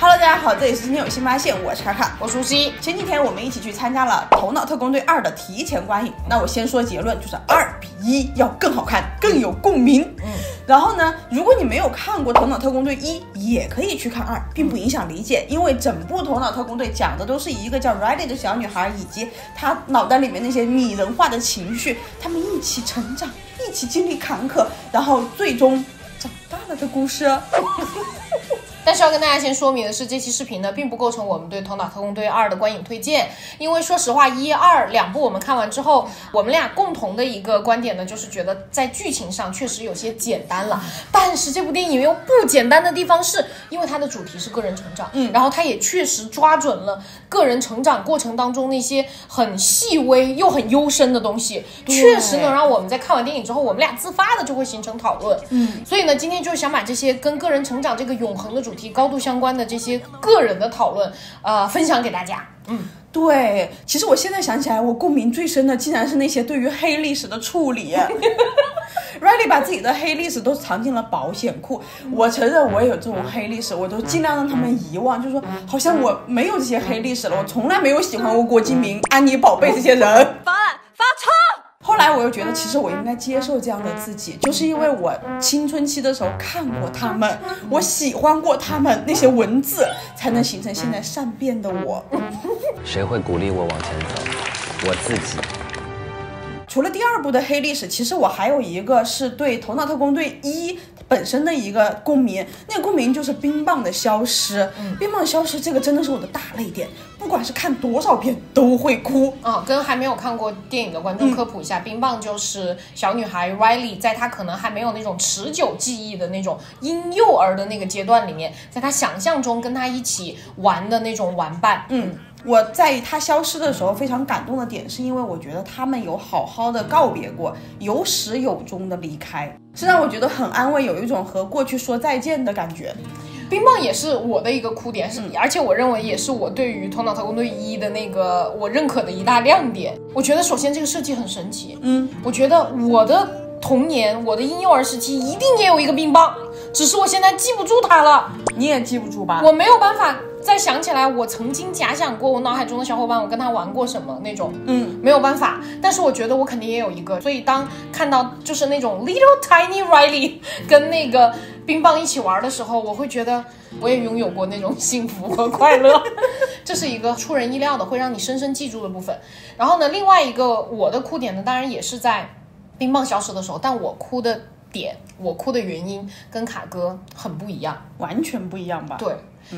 Hello，大家好，这里是今天有新发现，我是卡卡。我熟悉，前几天我们一起去参加了《头脑特工队二》的提前观影。那我先说结论，就是二比一要更好看，更有共鸣。嗯，然后呢，如果你没有看过《头脑特工队一》，也可以去看二，并不影响理解，因为整部《头脑特工队》讲的都是一个叫 Riley 的小女孩以及她脑袋里面那些拟人化的情绪，他们一起成长，一起经历坎坷，然后最终长大了的故事。但是要跟大家先说明的是，这期视频呢并不构成我们对《头脑特工队二》的观影推荐，因为说实话，一二两部我们看完之后，我们俩共同的一个观点呢，就是觉得在剧情上确实有些简单了。但是这部电影又不简单的地方是，因为它的主题是个人成长，嗯，然后它也确实抓准了个人成长过程当中那些很细微又很幽深的东西，确实能让我们在看完电影之后，我们俩自发的就会形成讨论，嗯，所以呢，今天就是想把这些跟个人成长这个永恒的主。提高度相关的这些个人的讨论，呃，分享给大家。嗯，对，其实我现在想起来，我共鸣最深的竟然是那些对于黑历史的处理。Riley 把自己的黑历史都藏进了保险库。我承认我也有这种黑历史，我都尽量让他们遗忘，就是说好像我没有这些黑历史了。我从来没有喜欢过郭敬明、安妮宝贝这些人。发发车。后来我又觉得，其实我应该接受这样的自己，就是因为我青春期的时候看过他们，我喜欢过他们那些文字，才能形成现在善变的我。谁会鼓励我往前走？我自己。除了第二部的黑历史，其实我还有一个是对《头脑特工队一》本身的一个共鸣，那个共鸣就是冰棒的消失。冰棒消失，这个真的是我的大泪点，不管是看多少遍都会哭。啊，跟还没有看过电影的观众科普一下，冰棒就是小女孩 Riley 在她可能还没有那种持久记忆的那种婴幼儿的那个阶段里面，在她想象中跟她一起玩的那种玩伴。嗯。我在他消失的时候非常感动的点，是因为我觉得他们有好好的告别过，有始有终的离开，是让我觉得很安慰，有一种和过去说再见的感觉。冰棒也是我的一个哭点，是，而且我认为也是我对于《头脑特工队一》的那个我认可的一大亮点。我觉得首先这个设计很神奇，嗯，我觉得我的童年，我的婴幼儿时期一定也有一个冰棒，只是我现在记不住它了。你也记不住吧？我没有办法。再想起来，我曾经假想过我脑海中的小伙伴，我跟他玩过什么那种，嗯，没有办法。但是我觉得我肯定也有一个，所以当看到就是那种 little tiny Riley 跟那个冰棒一起玩的时候，我会觉得我也拥有过那种幸福和快乐。这是一个出人意料的，会让你深深记住的部分。然后呢，另外一个我的哭点呢，当然也是在冰棒消失的时候，但我哭的点，我哭的原因跟卡哥很不一样，完全不一样吧？对。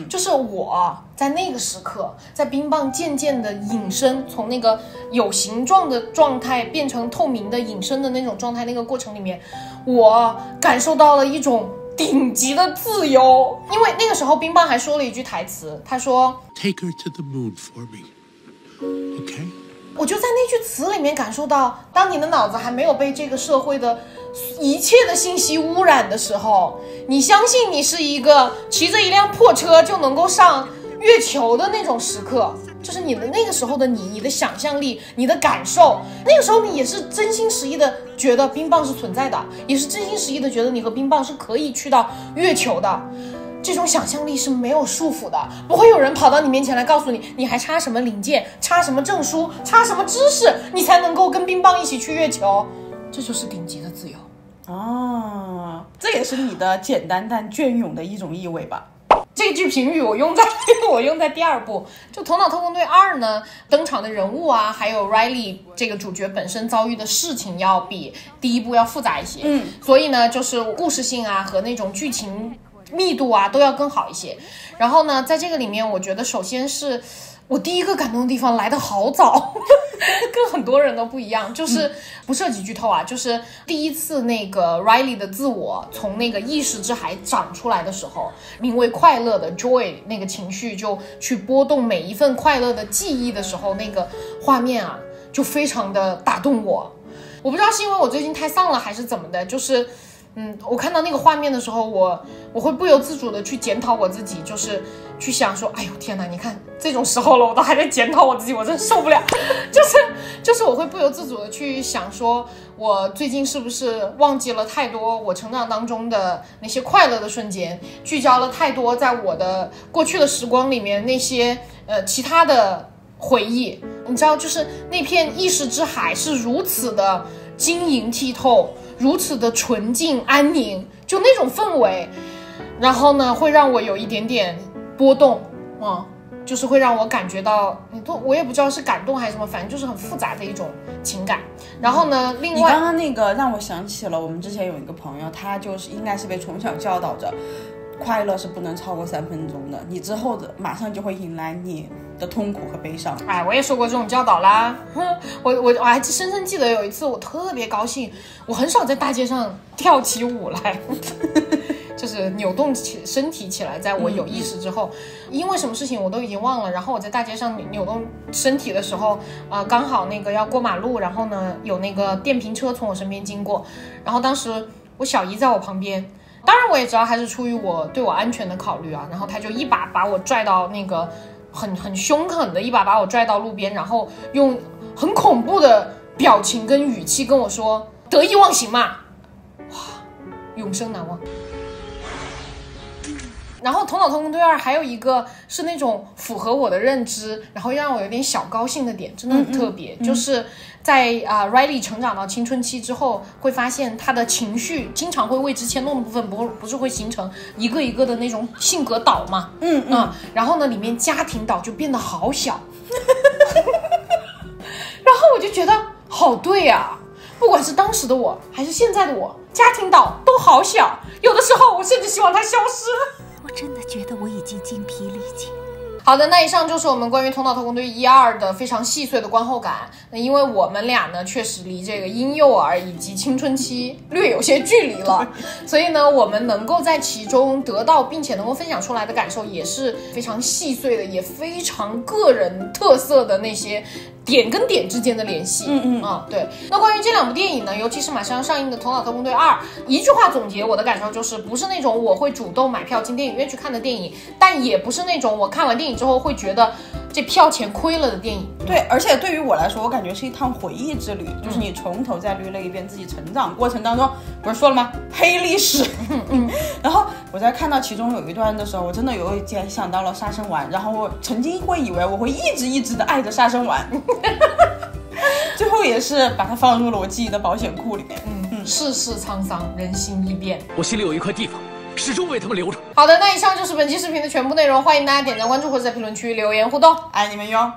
就是我在那个时刻，在冰棒渐渐的隐身，从那个有形状的状态变成透明的隐身的那种状态，那个过程里面，我感受到了一种顶级的自由。因为那个时候，冰棒还说了一句台词，他说：“Take her to the moon for me, OK？” 我就在那句词里面感受到，当你的脑子还没有被这个社会的。一切的信息污染的时候，你相信你是一个骑着一辆破车就能够上月球的那种时刻，就是你的那个时候的你，你的想象力，你的感受，那个时候你也是真心实意的觉得冰棒是存在的，也是真心实意的觉得你和冰棒是可以去到月球的，这种想象力是没有束缚的，不会有人跑到你面前来告诉你，你还差什么零件，差什么证书，差什么知识，你才能够跟冰棒一起去月球。这就是顶级的自由哦，这也是你的简单但隽永的一种意味吧？这句评语我用在我用在第二部，就《头脑特工队二》呢，登场的人物啊，还有 Riley 这个主角本身遭遇的事情要比第一部要复杂一些，嗯，所以呢，就是故事性啊和那种剧情密度啊都要更好一些。然后呢，在这个里面，我觉得首先是。我第一个感动的地方来的好早，跟很多人都不一样，就是不涉及剧透啊，就是第一次那个 Riley 的自我从那个意识之海长出来的时候，名为快乐的 Joy 那个情绪就去波动每一份快乐的记忆的时候，那个画面啊，就非常的打动我。我不知道是因为我最近太丧了还是怎么的，就是。嗯，我看到那个画面的时候，我我会不由自主的去检讨我自己，就是去想说，哎呦天哪，你看这种时候了，我都还在检讨我自己，我真受不了。就是就是我会不由自主的去想说，我最近是不是忘记了太多我成长当中的那些快乐的瞬间，聚焦了太多在我的过去的时光里面那些呃其他的回忆。你知道，就是那片意识之海是如此的晶莹剔透，如此的纯净安宁，就那种氛围，然后呢，会让我有一点点波动，啊、就是会让我感觉到，你都我也不知道是感动还是什么，反正就是很复杂的一种情感。然后呢，另外你刚刚那个让我想起了我们之前有一个朋友，他就是应该是被从小教导着，快乐是不能超过三分钟的，你之后的马上就会迎来你的痛苦和悲伤。哎，我也受过这种教导啦。哼，我我我还深深记得有一次，我特别高兴，我很少在大街上跳起舞来，就是扭动起身体起来，在我有意识之后，因为什么事情我都已经忘了。然后我在大街上扭动身体的时候，呃，刚好那个要过马路，然后呢有那个电瓶车从我身边经过，然后当时我小姨在我旁边。当然，我也知道他是出于我对我安全的考虑啊，然后他就一把把我拽到那个很很凶狠的一把把我拽到路边，然后用很恐怖的表情跟语气跟我说：“得意忘形嘛！”哇，永生难忘。然后《头脑特工队二》还有一个是那种符合我的认知，然后让我有点小高兴的点，真的很特别，就是在啊、Riley 成长到青春期之后，会发现他的情绪经常会为之牵动的部分，不不是会形成一个一个的那种性格岛嘛？嗯嗯、然后呢，里面家庭岛就变得好小，然后我就觉得好对呀、不管是当时的我还是现在的我，家庭岛都好小，有的时候我甚至希望它消失。我真的觉得我已经精疲力尽。好的，那以上就是我们关于《头脑特工队》一二的非常细碎的观后感。那因为我们俩呢，确实离这个婴幼儿以及青春期略有些距离了，所以呢，我们能够在其中得到并且能够分享出来的感受，也是非常细碎的，也非常个人特色的那些点跟点之间的联系。嗯嗯啊，对。那关于这两部电影呢，尤其是马上要上映的《头脑特工队二》，一句话总结我的感受就是，不是那种我会主动买票进电影院去看的电影，但也不是那种我看完电影之后会觉得这票钱亏了的电影。对，而且对于我来说，我感觉是一趟回忆之旅，就是你从头再捋了一遍自己成长过程当中，不是说了吗？黑历史。嗯，然后我在看到其中有一段的时候，我真的有一点想到了杀生丸，然后我曾经会以为我会一直一直的爱着杀生丸，最后也是把它放入了我记忆的保险库里面。嗯，世事沧桑，人心易变。我心里有一块地方，始终为他们留着。好的，那以上就是本期视频的全部内容，欢迎大家点赞关注或者在评论区留言互动。爱你们哟。